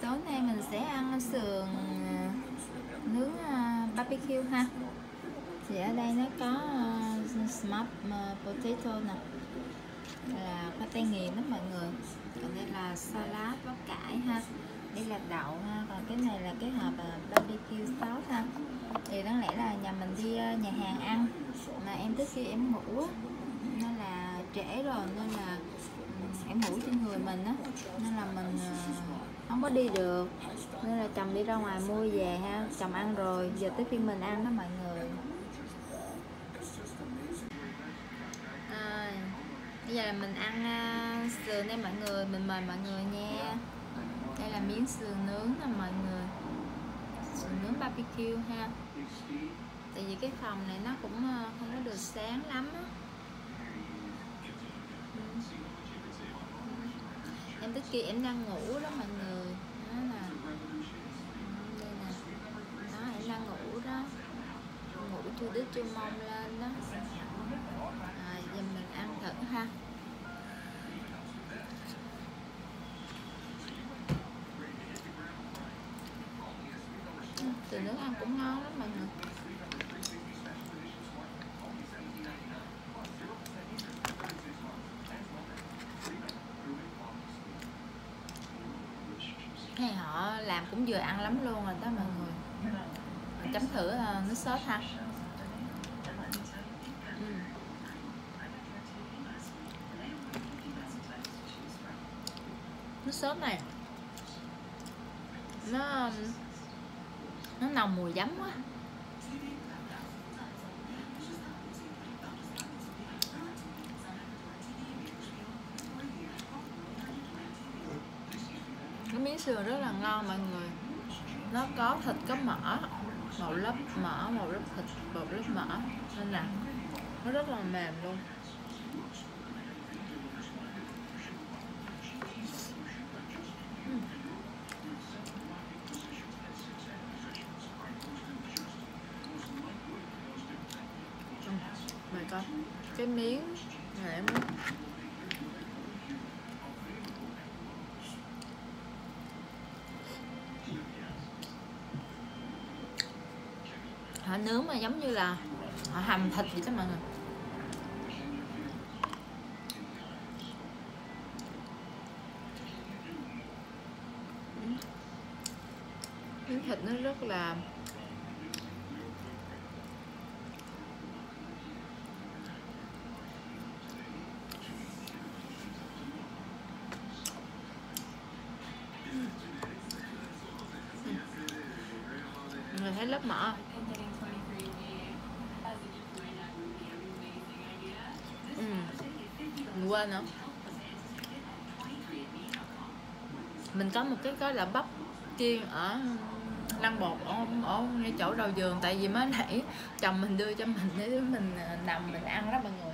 tối nay mình sẽ ăn sườn ờ, nướng ờ, barbecue ha. Thì ở đây nó có ờ, smart potato nè, là có tay nghiền đó mọi người. Còn đây là salad, bắp cải ha. Đây là đậu ha. Còn cái này là cái hộp barbecue sauce ha. Thì đáng lẽ là nhà mình đi nhà hàng ăn. Mà em tới khi em ngủ nên là trễ rồi, nên là em ngủ trên người mình á. Nên là mình không có đi được. Nên là chồng đi ra ngoài mua về ha. Chồng ăn rồi giờ tới phiên mình ăn đó mọi người. À, bây giờ là mình ăn uh, sườn đây mọi người mình mời mọi người nha. Đây là miếng sườn nướng nè mọi người. Sườn nướng barbecue ha. Tại vì cái phòng này nó cũng uh, không có được sáng lắm á. Em tới kia em đang ngủ đó mọi người đó là đây nè đó em đang ngủ đó thu chưa chu chưa mông lên đó. Rồi, giờ mình ăn thử ha. Từ nước ăn cũng ngon lắm mọi người. Này họ làm cũng vừa ăn lắm luôn rồi đó mọi người. Mình chấm thử ờ, nước sốt ha ừ nước sốt này. Nó um, nó nồng mùi giấm quá. Cái miếng sườn rất là ngon mọi người. Nó có thịt có mỡ, một lớp mỡ, một lớp thịt, một lớp mỡ. Nên là nó rất là mềm luôn. Coi. Cái miếng này em họ nướng mà giống như là họ hầm thịt vậy đó mọi người. Miếng thịt nó rất là người thấy lớp mỡ ừ. mình quên nữa. Mình có một cái gói là bắp chiên ở lăn bột ở, ở ngay chỗ đầu giường tại vì mới nãy chồng mình đưa cho mình để mình à, nằm mình ăn đó mọi người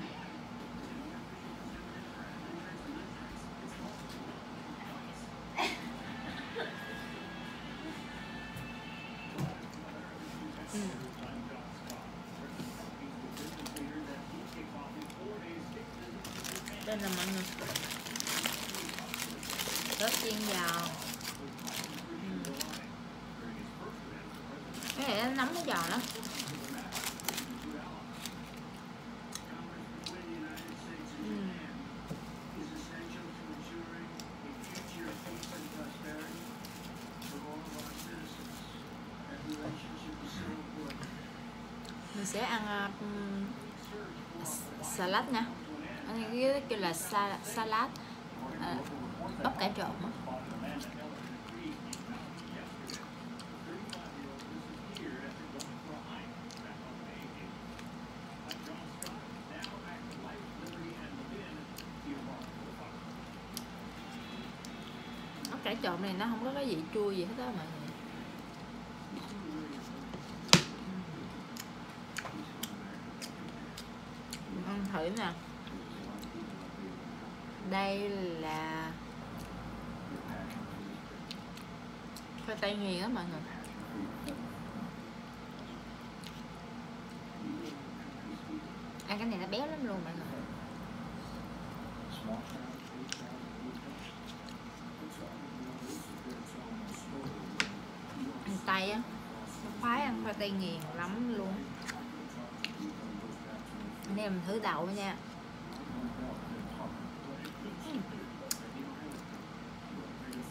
đây là mọi người. Ớt chiên giòn ừ. cái này nó nóng nó giòn lắm. Ừ. Mình sẽ ăn uh, salad nha cái kêu là sa, salad. À, bắp cải trộn á. Bắp cải trộn này nó không có cái vị chua gì hết đó mọi người. Ăn thử nè đây là khoai tây nghiền á mọi người. Ăn cái này nó béo lắm luôn mọi người. Tay á khoái ăn khoai tây nghiền lắm luôn. Anh em thử đậu nha.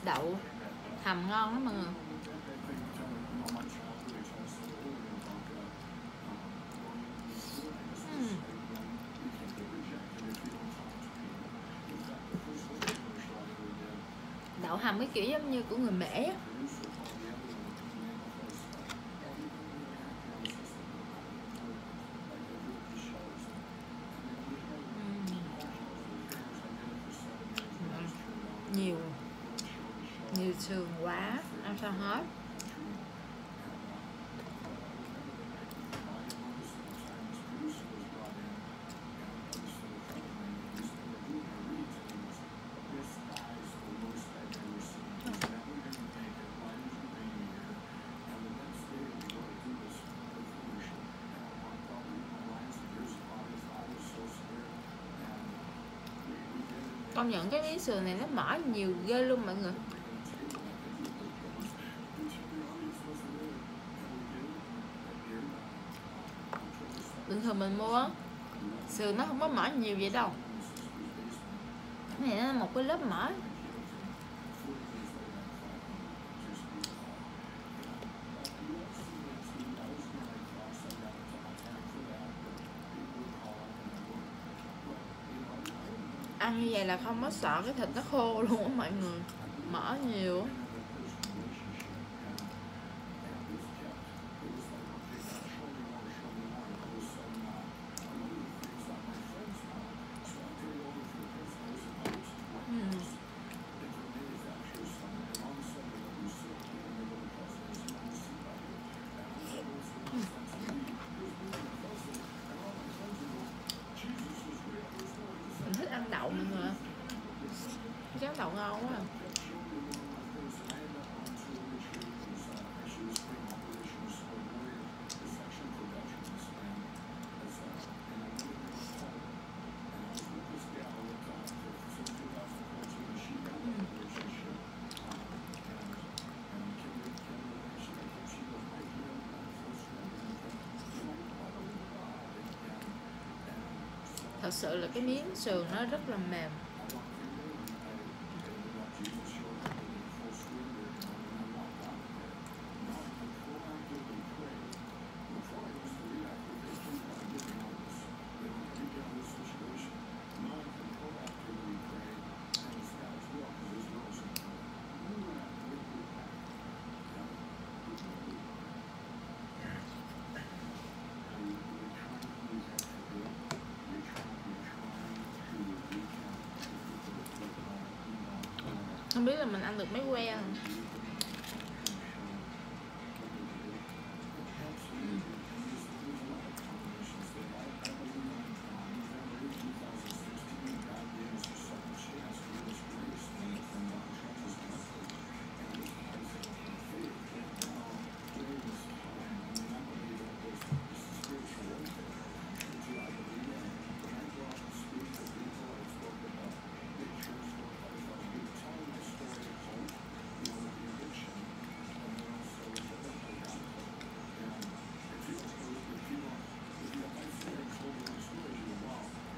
Đậu hầm ngon lắm mọi người. Hmm. Đậu hầm cái kiểu giống như của người mễ á. Hmm. Hmm. Nhiều nhiều sườn quá, ăn sao hết? Công nhận cái miếng sườn này nó mỏ nhiều ghê luôn mọi người. Bình thường mình mua sườn nó không có mỡ nhiều vậy đâu. Cái này nó là một cái lớp mỡ. Ăn như vậy là không có sợ cái thịt nó khô luôn á mọi người. Mỡ nhiều á. Ừm. mình thích ăn đậu mọi người cháo đậu ngon quá à thật sự là cái miếng sườn nó rất là mềm. Không biết là mình ăn được mấy que. không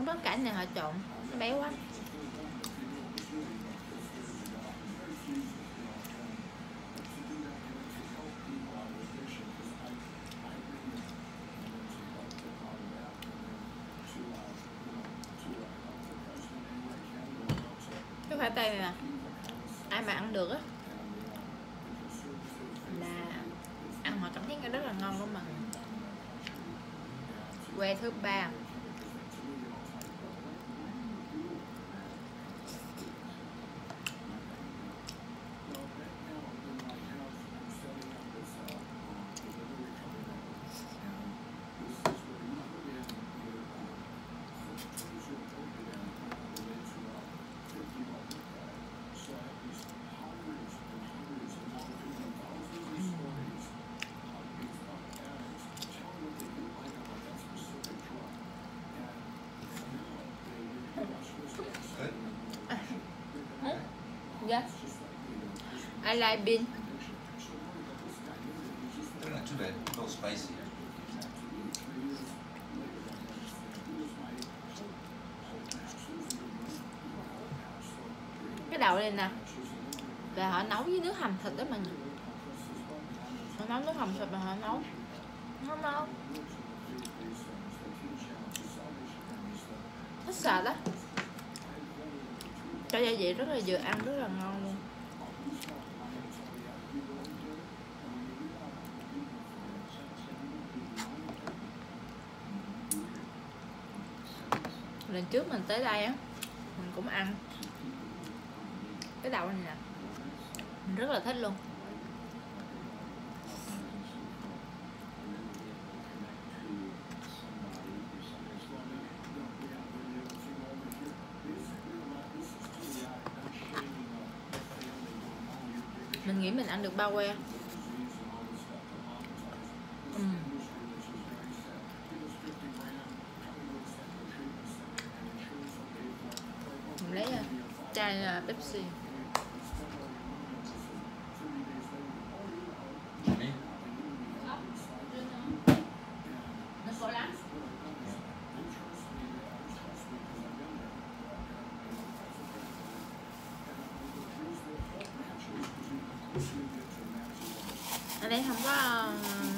không có cảnh này họ trộn, nó béo quá. Cái khoai tây này nè, ai mà ăn được á, là ăn họ cảm thấy cái rất là ngon luôn mà. Que thứ ba. Dạ. I like bean. Too bad. A little spicy. cái đầu này nè là họ nấu với nước hầm thịt đó mà họ nấu nước hầm thịt mà họ nấu. Không nó sạch á cho gia vị rất là vừa ăn, rất là ngon luôn. Lần trước mình tới đây á, mình cũng ăn. Cái đậu này nè, mình rất là thích luôn. Mình nghĩ mình ăn được bao que ừ. mình lấy uh, chai uh, Pepsi ở đây không có um,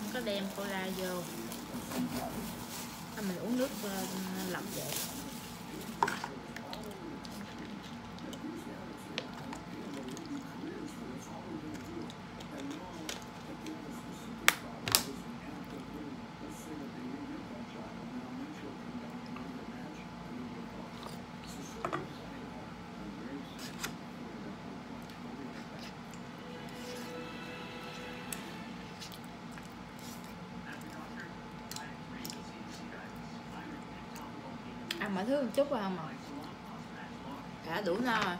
không có đem cola vô. À, mình uống nước uh, lọc vậy. Mọi thứ một chút vào không ạ đã đủ no rồi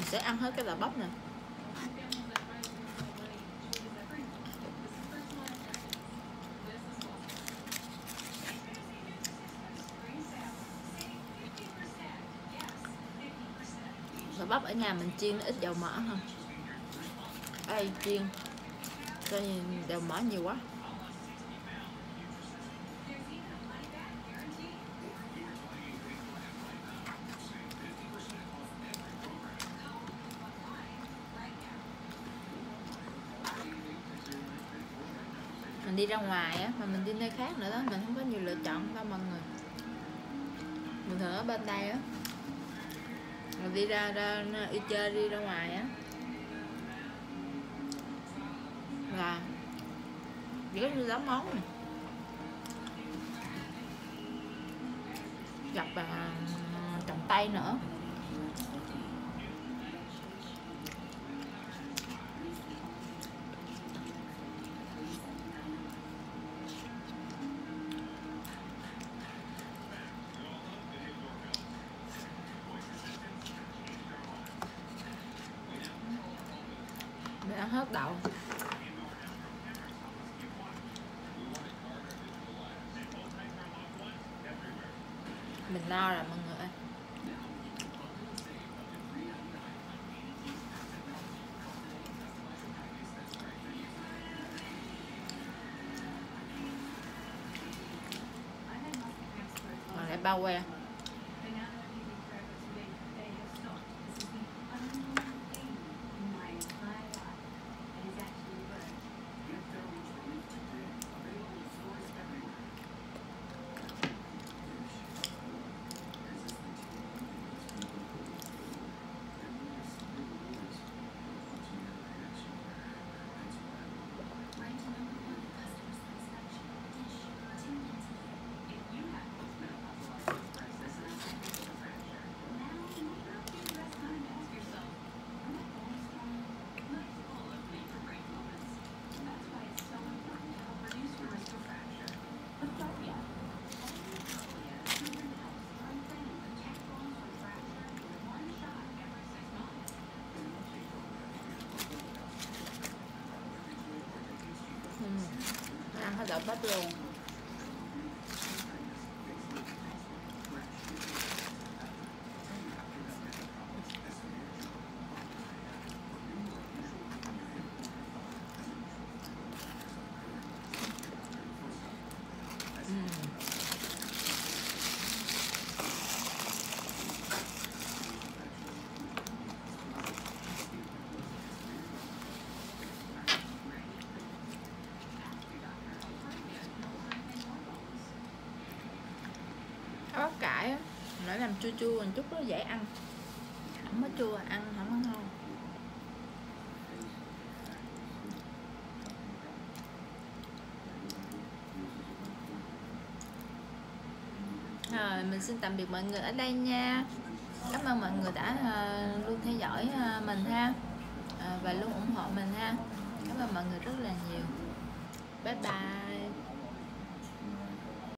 mình sẽ ăn hết cái là bắp này Và bắp ở nhà mình chiên ít dầu mỡ hơn. Đây chiên. Cho dầu mỡ nhiều quá. Mình đi ra ngoài á mà mình đi nơi khác nữa đó mình không có nhiều lựa chọn đâu mọi người. Mình thường ở bên đây á mình đi ra, ra đi chơi đi ra ngoài á. Là chỉ có như đó món này gặp à, trồng tay nữa. Ăn hết đậu. Mình no rồi mọi người ơi. Còn lại bao que. Đậu ớt cải nó làm chua chua một chút nó dễ ăn. Không có chua ăn không có ngon. Rồi mình xin tạm biệt mọi người ở đây nha. Cảm ơn mọi người đã uh, luôn theo dõi uh, mình ha. Uh, và luôn ủng hộ mình ha. Cảm ơn mọi người rất là nhiều. Bye bye.